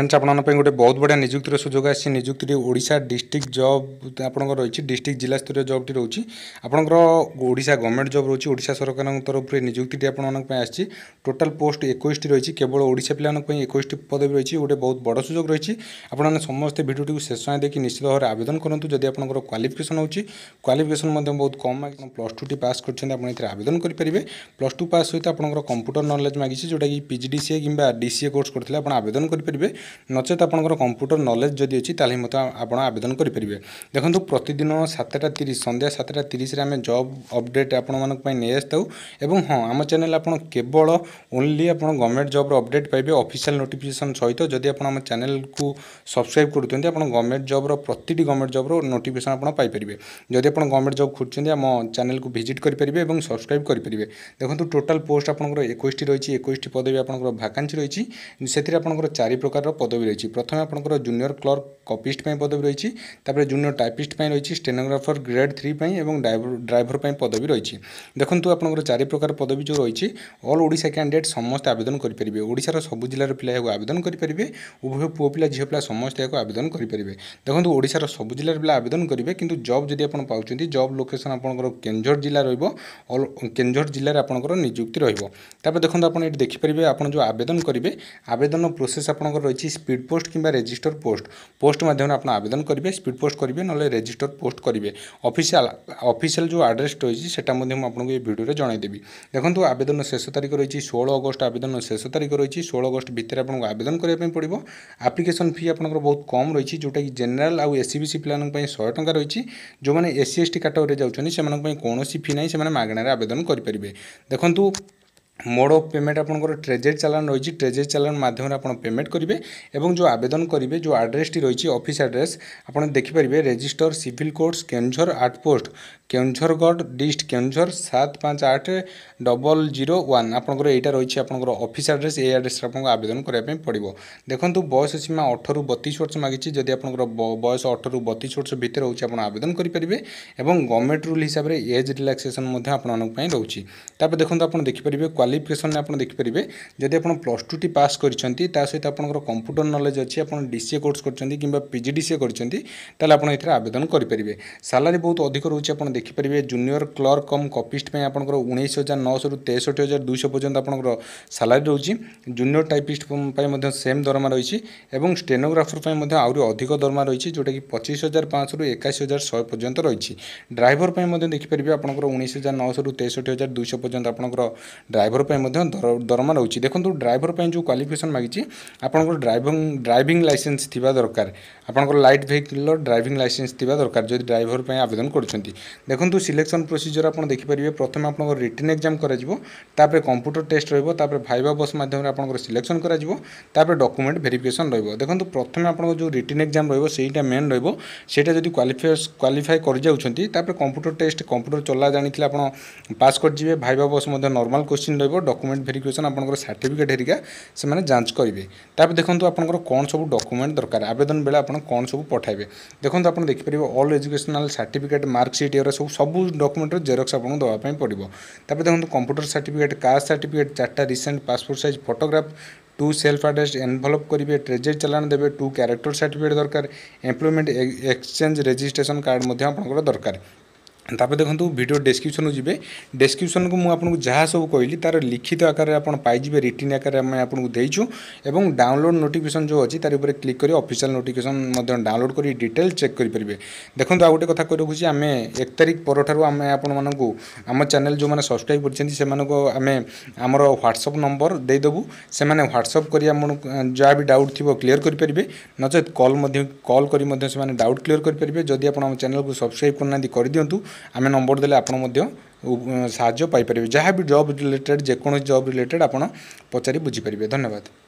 friends আপনার গোটে বহু বড়িয়া নিযুক্তির সুযোগ আসছে নিযুক্তিটি ওড়শা ডিস্ট্রিক্ট জব আপনার রয়েছে ডিস্ট্রিক্ট জেলা স্তরীয় জবটি রয়েছে আপনার ওড়শা গভর্নমেন্ট জব রয়েছে ওড়শা সরকার তরফে নিযুক্তিটি আপনার আসছে টোটাল পোস্ট একুশটি রয়েছে কেবল ওড়শা পিলা একুশটি পদবী রয়েছে গোটে বহু বড় সুযোগ রয়েছে আপনার সমস্তে ভিডিওটি শেষ সময় দেখি নিশ্চিত ভাবে আবেদন করতু যদি আপনার কোয়ালিফিকেসন হচ্ছে কোয়ালিফিকেসন বহু কম মার্ক প্লস টুটি পাস করছেন আপনার এর আবেদন করে প্লস টু পাস সহ আপনার কম্পুটর নলেজ মাগিছে যেটা কি পিজিডিসিএ কিংবা ডিসিএ কোর্স করলে আপনার আবেদন করে ନଚେତ୍ ଆପଣଙ୍କର କମ୍ପ୍ୟୁଟର ନଲେଜ ଯଦି ଅଛି ତାହେଲେ ମଧ୍ୟ ଆପଣ ଆବେଦନ କରିପାରିବେ ଦେଖନ୍ତୁ ପ୍ରତିଦିନ ସାତଟା ତିରିଶ ସନ୍ଧ୍ୟା ସାତଟା ତିରିଶରେ ଆମେ ଜବ୍ ଅପଡ଼େଟ୍ ଆପଣମାନଙ୍କ ପାଇଁ ନେଇ ଆସିଥାଉ ଏବଂ ହଁ ଆମ ଚ୍ୟାନେଲ୍ ଆପଣ କେବଳ ଓନ୍ଲି ଆପଣ ଗଭର୍ଣ୍ଣମେଣ୍ଟ ଜବ୍ର ଅପଡ଼େଟ୍ ପାଇବେ ଅଫିସିଆଲ୍ ନୋଟିଫିକେସନ୍ ସହିତ ଯଦି ଆପଣ ଆମ ଚ୍ୟାନେଲ୍କୁ ସବସ୍କ୍ରାଇବ୍ କରୁଛନ୍ତି ଆପଣ ଗଭର୍ଣ୍ଣମେଣ୍ଟ ଜବ୍ର ପ୍ରତିଟି ଗଭର୍ଣ୍ଣମେଣ୍ଟ ଜବ୍ର ନୋଟିଫିକେସନ୍ ଆପଣ ପାଇପାରିବେ ଯଦି ଆପଣ ଗଭର୍ଣ୍ଣମେଣ୍ଟ ଜବ୍ ଖୋଜୁଛନ୍ତି ଆମ ଚ୍ୟାନେଲ୍କୁ ଭିଜିଟ୍ କରିପାରିବେ ଏବଂ ସବସ୍କ୍ରାଇବ୍ କରିପାରିବେ ଦେଖନ୍ତୁ ଟୋଟାଲ୍ ପୋଷ୍ଟ ଆପଣଙ୍କର ଏକୋଇଶଟି ରହିଛି ଏକୋଇଶଟି ପଦବୀ ଆପଣଙ୍କର ଭାକାନ୍ସି ରହିଛି ସେଥିରେ ଆପଣଙ୍କର ଚାରି ପ୍ରକାର ପ୍ରକାରର ପଦବୀ ରହିଛି ପ୍ରଥମେ ଆପଣଙ୍କର ଜୁନିୟର କ୍ଲର୍କ କପିଷ୍ଟ ପାଇଁ ପଦବୀ ରହିଛି ତାପରେ ଜୁନିୟର ଟାଇପିଷ୍ଟ ପାଇଁ ରହିଛି ଷ୍ଟେନୋଗ୍ରାଫର ଗ୍ରେଡ୍ ଥ୍ରୀ ପାଇଁ ଏବଂ ଡ୍ରାଇଭର ପାଇଁ ପଦବୀ ରହିଛି ଦେଖନ୍ତୁ ଆପଣଙ୍କର ଚାରି ପ୍ରକାର ପଦବୀ ଯେଉଁ ରହିଛି ଅଲ୍ ଓଡ଼ିଶା କ୍ୟାଣ୍ଡିଡେଟ୍ ସମସ୍ତେ ଆବେଦନ କରିପାରିବେ ଓଡ଼ିଶାର ସବୁ ଜିଲ୍ଲାର ପିଲା ଏହାକୁ ଆବେଦନ କରିପାରିବେ ଉଭୟ ପୁଅ ପିଲା ଝିଅ ପିଲା ସମସ୍ତେ ଏହାକୁ ଆବେଦନ କରିପାରିବେ ଦେଖନ୍ତୁ ଓଡ଼ିଶାର ସବୁ ଜିଲ୍ଲାର ପିଲା ଆବେଦନ କରିବେ କିନ୍ତୁ ଜବ୍ ଯଦି ଆପଣ ପାଉଛନ୍ତି ଜବ୍ ଲୋକେସନ୍ ଆପଣଙ୍କର କେନ୍ଦୁଝର ଜିଲ୍ଲା ରହିବ ଅଲ୍ କେନ୍ଦୁଝର ଜିଲ୍ଲାରେ ଆପଣଙ୍କର ନିଯୁକ୍ତି ରହିବ ତାପରେ ଦେଖନ୍ତୁ ଆପଣ ଏଠି ଦେଖିପାରିବେ ଆପଣ ଯେଉଁ ଆବେଦନ କରିବେ ଆବେଦନ ପ୍ରୋସେସ୍ ଆପଣଙ୍କର ରହିଛି রয়েছে স্পিড পোস্ট কিংবা রেজিষ্টর পোস্ট পোস্ট মাধ্যমে আপনার আবেদন করবে স্পিড পোস্ট করবে নহলে রেজিষ্টর পোস্ট করবে অফিসিয়াল অফিসিয়াল যে আড্রেস রয়েছে সেটা মধ্যে আপনার এই ভিডিওরে জনাইদেবি দেখুন আবেদন শেষ তারিখ রয়েছে ষোল অগস্ট আবেদন শেষ তারিখ রয়েছে ষোল অগস্ট ভিতরে আপনার আবেদন করা পড়ব আপ্লিকেসন ফি আপনার বহুত কম রয়েছে যেটা কি জেনারেল আউ এসিবিসি পিলাঙ্ক শহে টাকা রয়েছে যে এসসি এসটি ক্যাটেগোরি যাচ্ছেন সে কোণী ফি না সে মাগণার আবেদন করে দেখুন মোড অফ পেমেন্ট আপনার ট্রেজের চালান রয়েছে ট্রেজের চালান মাধ্যমে আপনার পেমেন্ট করবে এবং যে আবেদন করবে যে আড্রেসটি রয়েছে অফিস আড্রেস আপনার দেখিপারে register civil courts Keonjhar outpost Keonjhargarh dist Keonjhar সাত পাঁচ আট ডবল জিরো ওয়ান আপনার এইটা রয়েছে আপনার অফিস আড্রেস এই আড্রেসে আপনার আবেদন করা পড়ব দেখুন বয়স সীমা অঠর বতিশ বর্ষ মাগিছি যদি আপনার বয়স অঠর বতিশ বর্ষ ভিতরে রয়েছে আপনার আবেদন করে এবং গভর্নমেন্ট রুল হিসাবে এজ রিলাক্সেসন আপনার রয়েছে তারপরে দেখুন আপনার দেখিপারে କ୍ୱାଲିଫିକେସନରେ ଆପଣ ଦେଖିପାରିବେ ଯଦି ଆପଣ ପ୍ଲସ୍ ଟୁ ଟି ପାସ୍ କରିଛନ୍ତି ତା ସହିତ ଆପଣଙ୍କର କମ୍ପ୍ୟୁଟର ନଲେଜ୍ ଅଛି ଆପଣ ଡି ସି ଏ କୋର୍ସ କରିଛନ୍ତି କିମ୍ବା P G D C A କରିଛନ୍ତି ତାହେଲେ ଆପଣ ଏଥିରେ ଆବେଦନ କରିପାରିବେ ସାଲାରୀ ବହୁତ ଅଧିକ ରହୁଛି ଆପଣ ଦେଖିପାରିବେ ଜୁନିୟର କ୍ଲର୍କ କମ୍ କପିଷ୍ଟ ପାଇଁ ଆପଣଙ୍କର ଉଣେଇଶ ହଜାର ନଅଶହରୁ ତେଷଠି ହଜାର ଦୁଇଶହ ପର୍ଯ୍ୟନ୍ତ ଆପଣଙ୍କର ସାଲାରୀ ରହୁଛି ଜୁନିୟର ଟାଇପିଷ୍ଟ ପାଇଁ ମଧ୍ୟ ସେମ୍ ଦରମା ରହିଛି ଏବଂ ଷ୍ଟେନୋଗ୍ରାଫର ପାଇଁ ମଧ୍ୟ ଆହୁରି ଅଧିକ ଦରମା ରହିଛି ଯେଉଁଟାକି ପଚିଶ ହଜାର ପାଞ୍ଚଶହରୁ ଏକାଅଶୀ ହଜାର ଶହେ ପର୍ଯ୍ୟନ୍ତ ରହିଛି ଡ୍ରାଇଭର ପାଇଁ ମଧ୍ୟ ଦେଖିପାରିବେ ଆପଣଙ୍କର ଉଣେଇଶ ହଜାର ନଅଶହରୁ ତେଷଠି ହଜାର ଦୁଇଶହ ପର୍ଯ୍ୟନ୍ତ ଆପଣଙ୍କର ଡ୍ରାଇଭର ড্রাইভর মধ্যে দরমা ରହୁଛି ଦେଖନ୍ତୁ ଡ୍ରାଇଭର ପାଇଁ ଯେଉଁ କ୍ୱାଲିଫିକେସନ୍ ମାଗିଛି ଆପଣଙ୍କର ଡ୍ରାଇଭିଂ ଡ୍ରାଇଭିଂ ଲାଇସେନ୍ସ ଥିବା ଦରକାର ଆପଣଙ୍କର ଲାଇଟ୍ ଭେହିକିଲ୍ର ଡ୍ରାଇଭିଂ ଲାଇସେନ୍ସ ଥିବା ଦରକାର ଯଦି ଡ୍ରାଇଭର ପାଇଁ ଆବେଦନ କରୁଛନ୍ତି ଦେଖନ୍ତୁ ସିଲେକ୍ସନ୍ ପ୍ରୋସିଜିଓର ଆପଣ ଦେଖିପାରିବେ ପ୍ରଥମେ ଆପଣଙ୍କର ରିଟର୍ନ ଏକ୍ଜାମ୍ କରାଯିବ ତାପରେ କମ୍ପ୍ୟୁଟର ଟେଷ୍ଟ ରହିବ ତାପରେ ଭାଇବା ବସ୍ ମାଧ୍ୟମରେ ଆପଣଙ୍କର ସିଲେକ୍ସନ୍ କରାଯିବ ତାପରେ ଡକୁମେଣ୍ଟ ଭେରିଫିକେସନ୍ ରହିବ ଦେଖନ୍ତୁ ପ୍ରଥମେ ଆପଣଙ୍କର ଯେଉଁ ରିଟର୍ନ ଏକ୍ଜାମ୍ ରହିବ ସେଇଟା ମେନ୍ ରହିବ ସେଇଟା ଯଦି କ୍ୱାଲିଫାଏ କ୍ୱାଲିଫାଏ କରିଯାଉଛନ୍ତି ତାପରେ କମ୍ପ୍ୟୁଟର ଟେଷ୍ଟ କମ୍ପ୍ୟୁଟର ଚଲା ଜାଣିଥିଲେ ଆପଣ ପାସ୍ କରିଯିବେ ଭାଇବା ବସ୍ ମଧ୍ୟ ନର୍ମାଲ୍ କୋଶ୍ଚିନ୍ ରହିବ ରହିବ ଡକୁମେଣ୍ଟ ଭେରିଫିକେସନ୍ ଆପଣଙ୍କର ସାର୍ଟିଫିକେଟ୍ ହେରିକା ସେମାନେ ଯାଞ୍ଚ କରିବେ ତାପରେ ଦେଖନ୍ତୁ ଆପଣଙ୍କର କ'ଣ ସବୁ ଡକୁମେଣ୍ଟ ଦରକାର ଆବେଦନ ବେଳେ ଆପଣ କ'ଣ ସବୁ ପଠାଇବେ ଦେଖନ୍ତୁ ଆପଣ ଦେଖିପାରିବେ ଅଲ୍ ଏଜୁକେସନାଲ୍ ସାର୍ଟିଫିକେଟ୍ ମାର୍କସିଟ୍ ଏଗୁଡ଼ା ସବୁ ସବୁ ଡକୁମେଣ୍ଟର ଜେରକ୍ସ ଆପଣଙ୍କୁ ଦେବା ପାଇଁ ପଡ଼ିବ ତାପରେ ଦେଖନ୍ତୁ କମ୍ପ୍ୟୁଟର ସାର୍ଟିଫିକେଟ୍ କାଷ୍ଟ ସାର୍ଟିଫିକେଟ୍ ଚାରିଟା recent passport size photograph two self address envelope করবে ট্রেজের চালান দেবে টু ক্যারেক্টর সার্টিফিকেট দরকার এমপ্লয়মেন্ট এক্সচেঞ্জ রেজিষ্ট্রেসন কার্ড আপনার দরকার তাপরে দেখুন ভিডিও ডেসক্রিপশন যাবে ডেসক্রিপশন কু আপনার যা সব কহিলি তার লিখিত আকারে আপনার পাইবে রিটিন আকারে আমি আপনার দিয়েছু এবং ডাউনলোড নোটিফিকেসন যে অনেক তার উপরে ক্লিক করে অফিসিয়াল নোটিফিকেসন ডাউনলোড করে ডিটেল চেক করে পেয়ে দেখুন আউ গোটে কথা কই রাখুছি আমি এক তারিখ পরঠার আমি আপনার আমার চ্যানেল যে সবসক্রাইব করছেন সে আমি আমার হোয়াটসঅ্যাপ নম্বর দিয়েদেবু সে হোয়াটসঅ্যাপ করে আপনার যা বি ডাউট থাকবে ক্লিয়ার করে পেয়ে নচেত কল কল করে সে ডাউট ক্লিয়ার করে পেয়ে যদি আপনার আমার চ্যানেল সবসক্রাইব করে না করে দিও ଆମେ ନମ୍ବର ଦେଲେ ଆପଣ ମଧ୍ୟ ସାହାଯ୍ୟ ପାଇପାରିବେ ଯାହା ବି ଜବ୍ ରିଲେଟେଡ଼୍ ଯେକୌଣସି ଜବ୍ ରିଲେଟେଡ଼୍ ଆପଣ ପଚାରି ବୁଝିପାରିବେ ଧନ୍ୟବାଦ